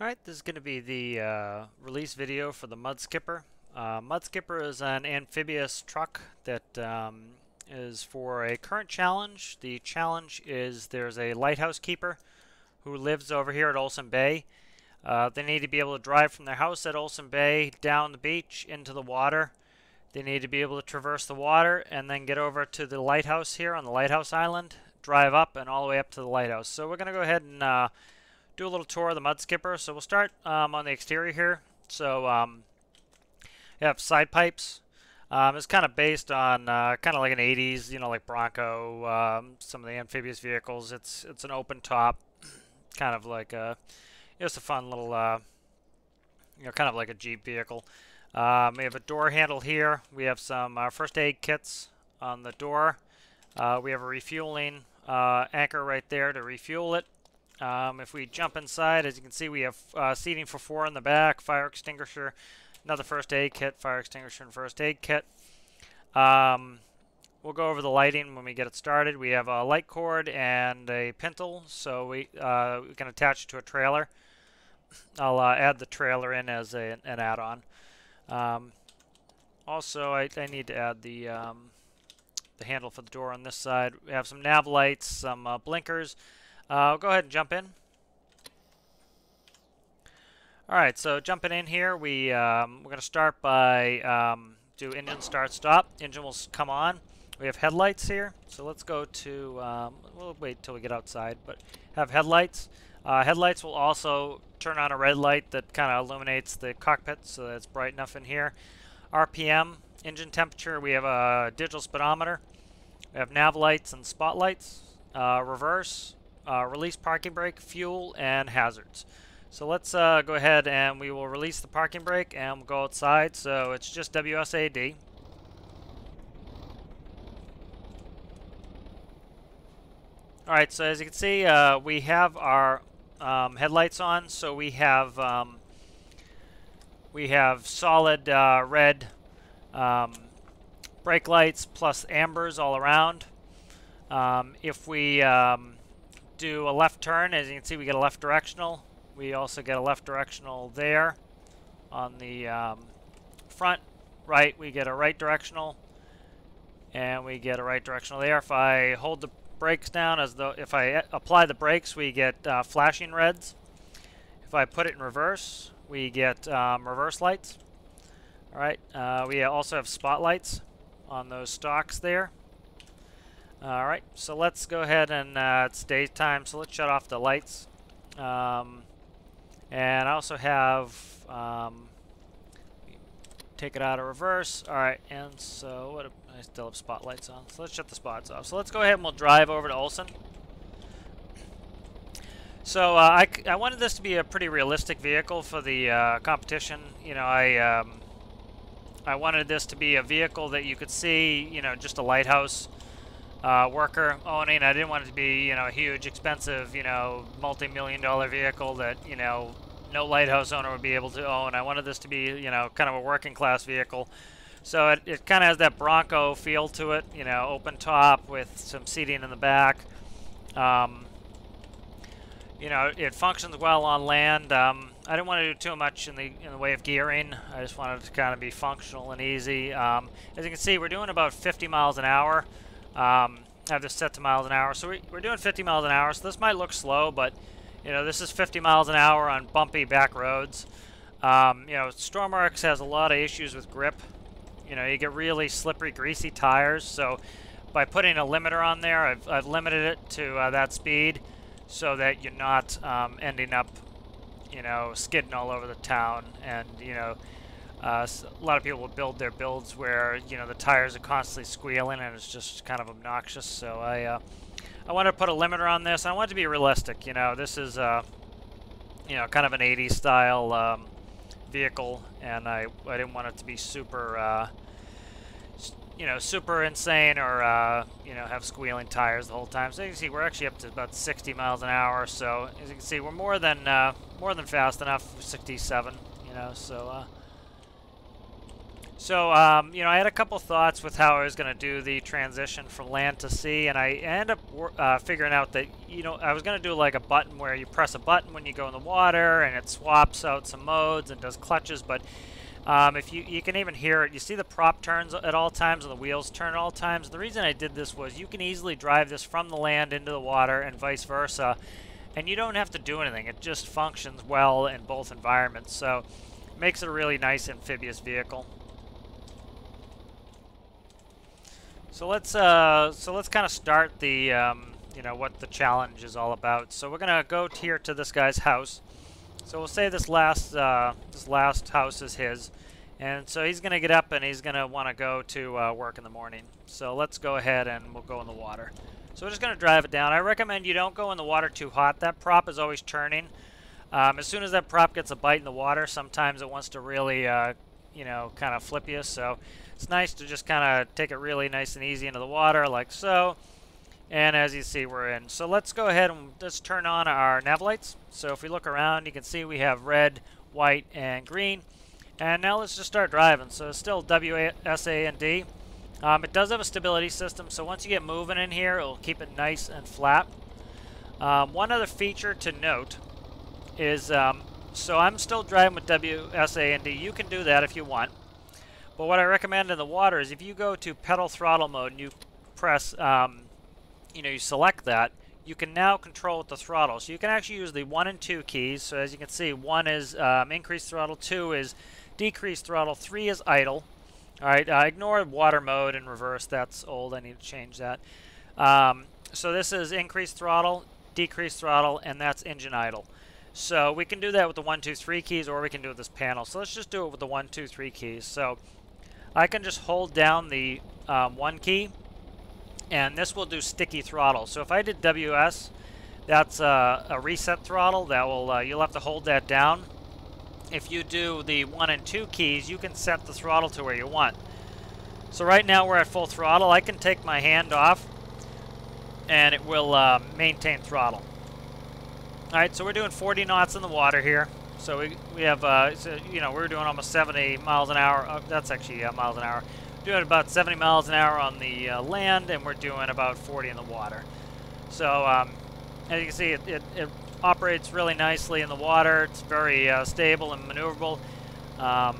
Alright, this is going to be the uh, release video for the Mudskipper. Uh, Mudskipper is an amphibious truck that um, is for a current challenge. The challenge is there's a lighthouse keeper who lives over here at Olsen Bay. Uh, they need to be able to drive from their house at Olsen Bay down the beach into the water. They need to be able to traverse the water and then get over to the lighthouse here on the lighthouse island, drive up and all the way up to the lighthouse. So we're going to go ahead and uh, do a little tour of the Mudskipper. So we'll start um, on the exterior here. So um, you have side pipes. Um, it's kind of based on uh, kind of like an 80s, you know, like Bronco, um, some of the amphibious vehicles. It's it's an open top, kind of like a, it's a fun little, uh, you know, kind of like a Jeep vehicle. Um, we have a door handle here. We have some uh, first aid kits on the door. Uh, we have a refueling uh, anchor right there to refuel it. Um, if we jump inside, as you can see, we have uh, seating for four in the back, fire extinguisher, another first aid kit, fire extinguisher and first aid kit. Um, we'll go over the lighting when we get it started. We have a light cord and a pintle, so we, uh, we can attach it to a trailer. I'll uh, add the trailer in as a, an add-on. Um, also, I, I, need to add the um, the handle for the door on this side. We have some nav lights, some uh, blinkers. Uh, go ahead and jump in. Alright, so jumping in here, we, um, we're going to start by um, do engine start stop. Engine will come on. We have headlights here, so let's go to, um, we'll wait till we get outside, but have headlights. Uh, headlights will also turn on a red light that kind of illuminates the cockpit so that it's bright enough in here. RPM, engine temperature, we have a digital speedometer. We have nav lights and spotlights. Uh, reverse, uh, release parking brake, fuel, and hazards. So let's uh, go ahead and we will release the parking brake and we'll go outside. So it's just WSAD. Alright, so as you can see, uh, we have our um, headlights on. So we have um, we have solid uh, red um, brake lights plus ambers all around. Um, if we um, do a left turn. As you can see, we get a left directional. We also get a left directional there on the um, front. Right, we get a right directional, and we get a right directional there. If I hold the brakes down, as though if I apply the brakes, we get uh, flashing reds. If I put it in reverse, we get um, reverse lights. All right, uh, we also have spotlights on those stocks there. Alright, so let's go ahead and uh, it's daytime, so let's shut off the lights. Um, and I also have, um, take it out of reverse. Alright, and so what, I still have spotlights on. So let's shut the spots off. So let's go ahead and we'll drive over to Olsen. So uh, I, I wanted this to be a pretty realistic vehicle for the uh, competition. You know, I um, I wanted this to be a vehicle that you could see, you know, just a lighthouse uh, worker owning. I didn't want it to be, you know, a huge, expensive, you know, multi-million dollar vehicle that, you know, no lighthouse owner would be able to own. I wanted this to be, you know, kind of a working class vehicle. So it, it kind of has that Bronco feel to it, you know, open top with some seating in the back. Um, you know, it functions well on land. Um, I didn't want to do too much in the in the way of gearing. I just wanted to kind of be functional and easy. Um, as you can see, we're doing about 50 miles an hour. Um, have this set to miles an hour. So we, are doing 50 miles an hour. So this might look slow, but you know this is 50 miles an hour on bumpy back roads. Um, you know, Stormworks has a lot of issues with grip. You know, you get really slippery, greasy tires. So by putting a limiter on there, I've, I've limited it to uh, that speed so that you're not um, ending up, you know, skidding all over the town and, you know, uh, a lot of people will build their builds where you know the tires are constantly squealing and it's just kind of obnoxious. So I uh, I wanted to put a limiter on this. I want it to be realistic. You know, this is uh, you know kind of an 80s style um, vehicle, and I I didn't want it to be super uh, you know super insane or uh, you know have squealing tires the whole time. So you can see we're actually up to about 60 miles an hour. So as you can see, we're more than uh, more than fast enough. 67. You know, so. So, um, you know, I had a couple thoughts with how I was going to do the transition from land to sea, and I ended up uh, figuring out that, you know, I was going to do like a button where you press a button when you go in the water, and it swaps out some modes and does clutches, but um, if you, you can even hear it, you see the prop turns at all times and the wheels turn at all times. The reason I did this was you can easily drive this from the land into the water and vice versa, and you don't have to do anything. It just functions well in both environments, so it makes it a really nice amphibious vehicle. So let's uh, so let's kind of start the um, you know what the challenge is all about. So we're gonna go here to this guy's house. So we'll say this last uh, this last house is his, and so he's gonna get up and he's gonna want to go to uh, work in the morning. So let's go ahead and we'll go in the water. So we're just gonna drive it down. I recommend you don't go in the water too hot. That prop is always turning. Um, as soon as that prop gets a bite in the water, sometimes it wants to really uh, you know kind of flip you. So it's nice to just kind of take it really nice and easy into the water like so. And as you see, we're in. So let's go ahead and let's turn on our nav lights. So if we look around, you can see we have red, white, and green. And now let's just start driving. So it's still WSA and D. Um, it does have a stability system, so once you get moving in here, it'll keep it nice and flat. Um, one other feature to note is, um, so I'm still driving with WSA and D. You can do that if you want. But what I recommend in the water is if you go to pedal throttle mode and you press, um, you know, you select that, you can now control with the throttle. So you can actually use the 1 and 2 keys. So as you can see, 1 is um, increased throttle, 2 is decreased throttle, 3 is idle. All right, uh, ignore water mode and reverse. That's old. I need to change that. Um, so this is increased throttle, decreased throttle, and that's engine idle. So we can do that with the 1, 2, 3 keys, or we can do this panel. So let's just do it with the 1, 2, 3 keys. So I can just hold down the um, one key and this will do sticky throttle. So if I did WS, that's a, a reset throttle. That will uh, You'll have to hold that down. If you do the one and two keys, you can set the throttle to where you want. So right now we're at full throttle. I can take my hand off and it will uh, maintain throttle. Alright, so we're doing 40 knots in the water here. So we, we have, uh, so, you know, we're doing almost 70 miles an hour. Uh, that's actually uh, miles an hour. Doing about 70 miles an hour on the uh, land, and we're doing about 40 in the water. So um, as you can see, it, it, it, operates really nicely in the water. It's very uh, stable and maneuverable. Um,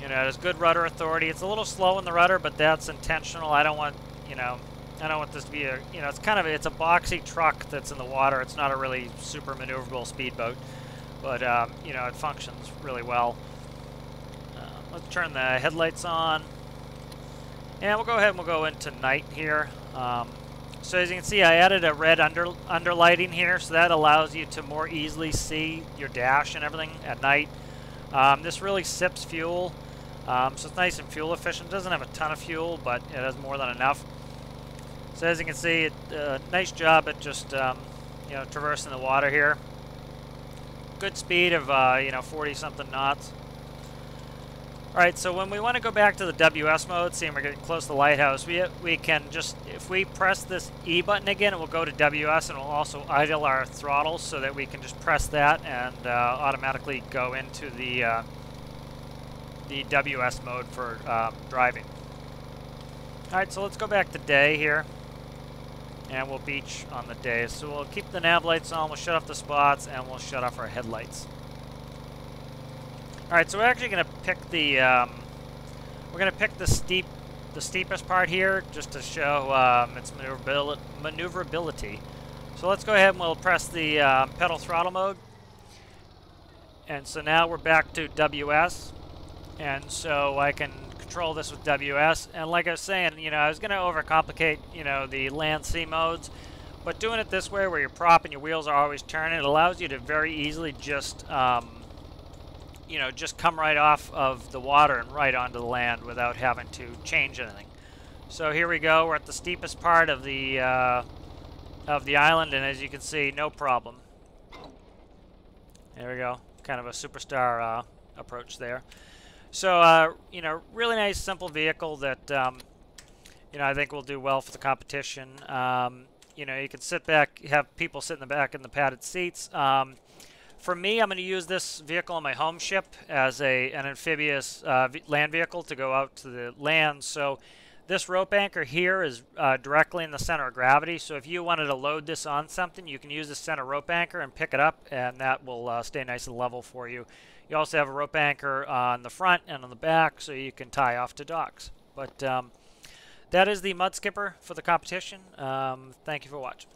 you know, it has good rudder authority. It's a little slow in the rudder, but that's intentional. I don't want, you know, I don't want this to be a, you know, it's kind of, it's a boxy truck that's in the water. It's not a really super maneuverable speedboat. But, um, you know, it functions really well. Uh, let's turn the headlights on. And we'll go ahead and we'll go into night here. Um, so as you can see, I added a red under underlighting here, so that allows you to more easily see your dash and everything at night. Um, this really sips fuel, um, so it's nice and fuel efficient. It doesn't have a ton of fuel, but it has more than enough. So as you can see, it, uh, nice job at just um, you know traversing the water here good speed of, uh, you know, 40 something knots. Alright, so when we want to go back to the WS mode, seeing we're getting close to the lighthouse, we, we can just, if we press this E button again, it will go to WS and it will also idle our throttles so that we can just press that and uh, automatically go into the, uh, the WS mode for uh, driving. Alright, so let's go back to day here and we'll beach on the day. So we'll keep the nav lights on, we'll shut off the spots, and we'll shut off our headlights. All right, so we're actually going to pick the um, we're going to pick the steep the steepest part here just to show um, its maneuverability. So let's go ahead and we'll press the uh, pedal throttle mode. And so now we're back to WS. And so I can control this with WS. And like I was saying, you know, I was going to overcomplicate, you know, the land-sea modes. But doing it this way, where your prop and your wheels are always turning, it allows you to very easily just, um, you know, just come right off of the water and right onto the land without having to change anything. So here we go. We're at the steepest part of the uh, of the island, and as you can see, no problem. There we go. Kind of a superstar uh, approach there. So, uh, you know, really nice, simple vehicle that, um, you know, I think will do well for the competition. Um, you know, you can sit back, have people sit in the back in the padded seats. Um, For me, I'm going to use this vehicle on my home ship as a an amphibious uh, land vehicle to go out to the land. So this rope anchor here is uh, directly in the center of gravity. So if you wanted to load this on something, you can use the center rope anchor and pick it up, and that will uh, stay nice and level for you. You also have a rope anchor on the front and on the back, so you can tie off to docks. But um, that is the Mudskipper for the competition. Um, thank you for watching.